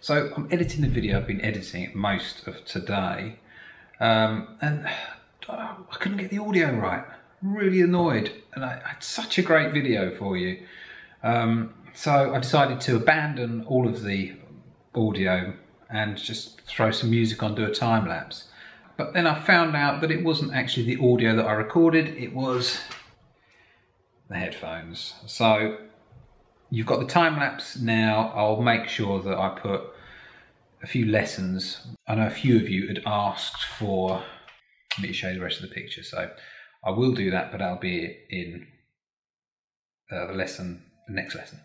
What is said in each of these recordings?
So I'm editing the video, I've been editing it most of today, um, and I couldn't get the audio right. Really annoyed, and I, I had such a great video for you. Um, so I decided to abandon all of the audio and just throw some music on, do a time lapse. But then I found out that it wasn't actually the audio that I recorded, it was the headphones. So you've got the time lapse now. I'll make sure that I put a few lessons. I know a few of you had asked for me to show the rest of the picture, so I will do that, but I'll be in uh, the lesson, the next lesson.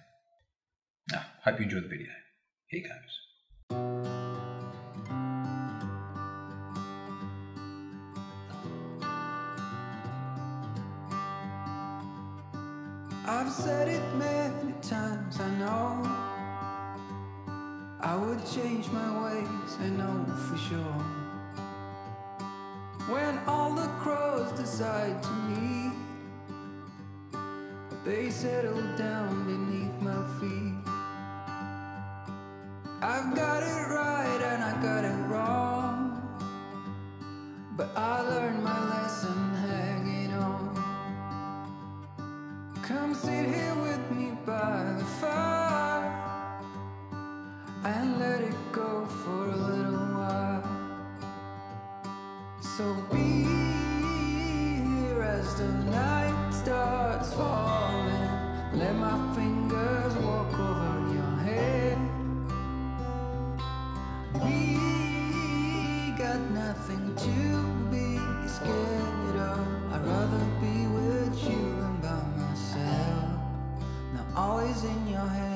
Now, hope you enjoyed the video. Here goes. I've said it many times, I know. I would change my ways, I know for sure. When all the crows decide to meet, they settle down beneath my feet. I've got it right and let it go for a little while. So be here as the night starts falling. Let my fingers walk over your head. We got nothing to be scared of. I'd rather be with you than by myself. Now always in your hands.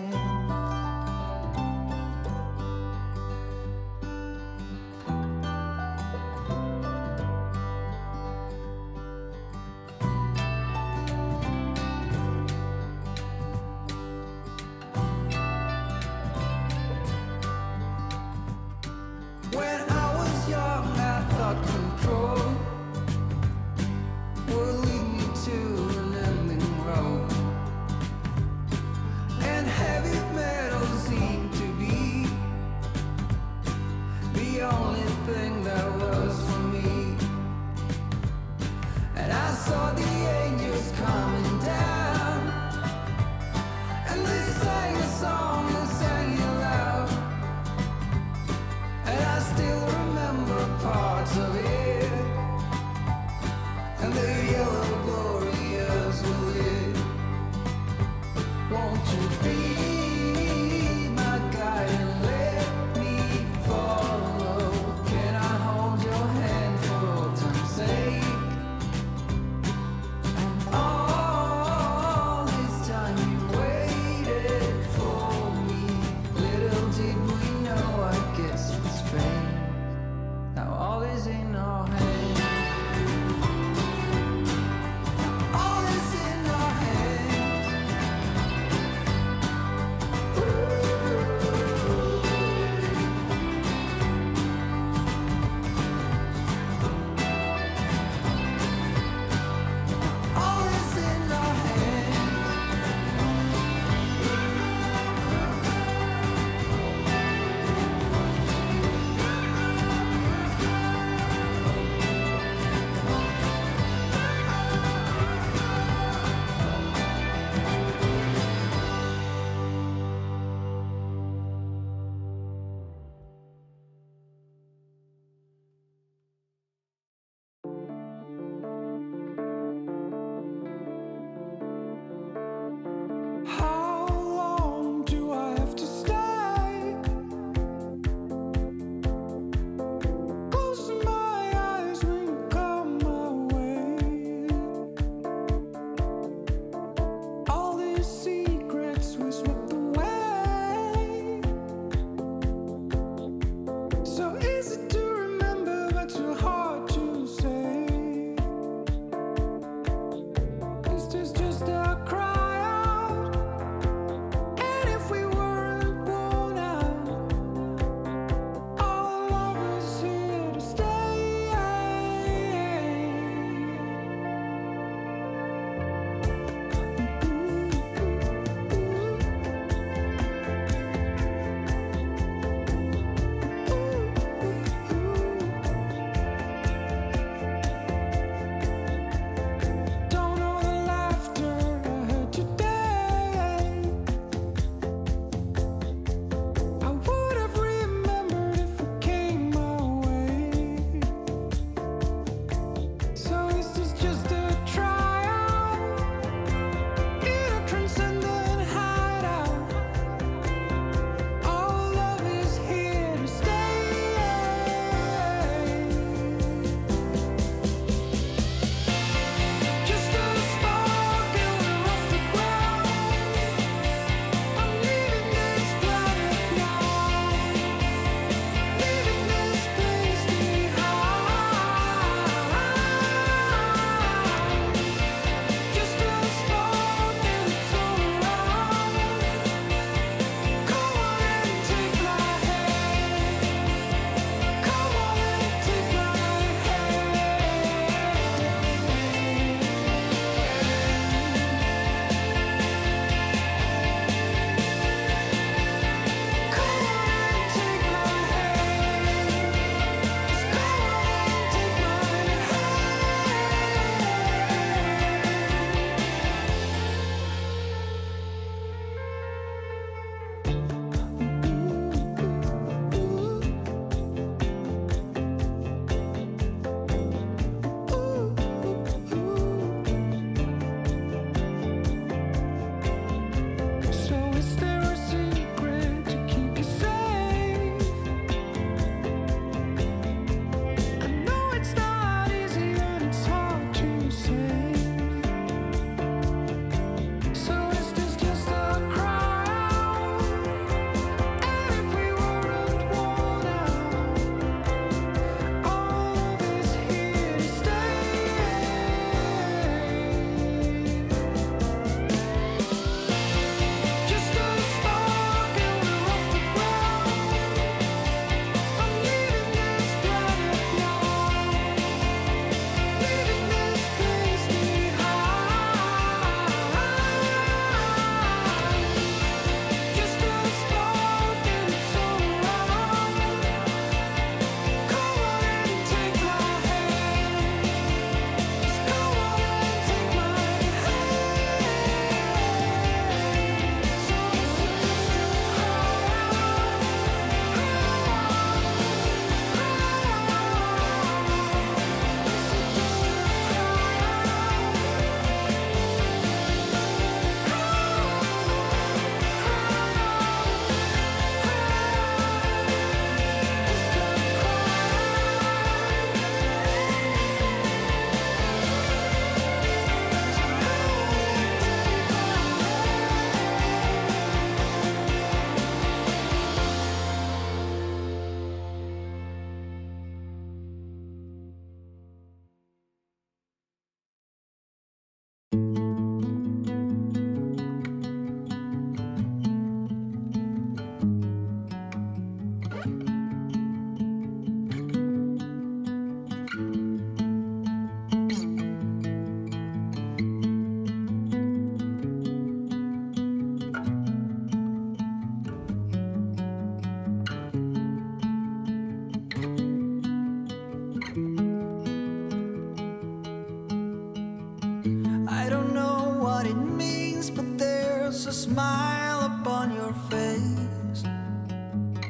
smile upon your face,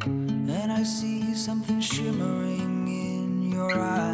and I see something shimmering in your eyes.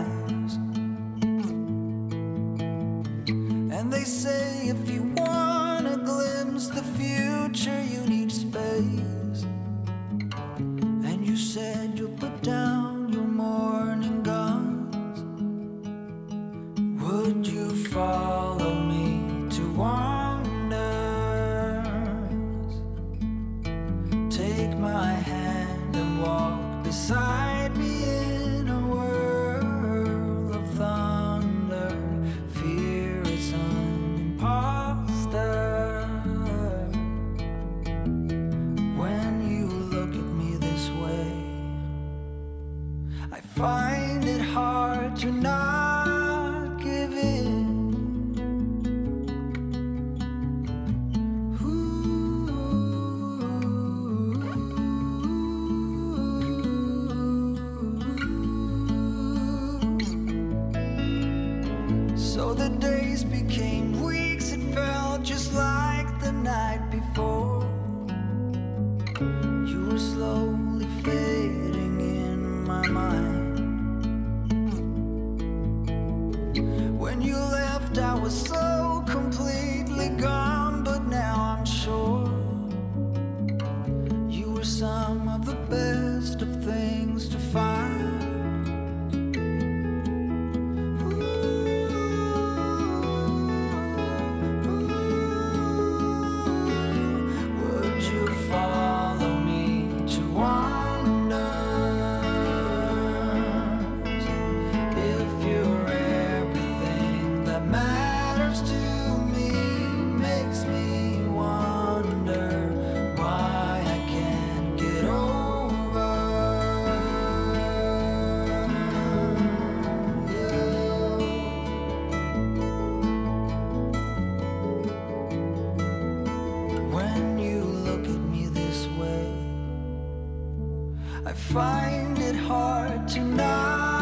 the days became I find it hard to not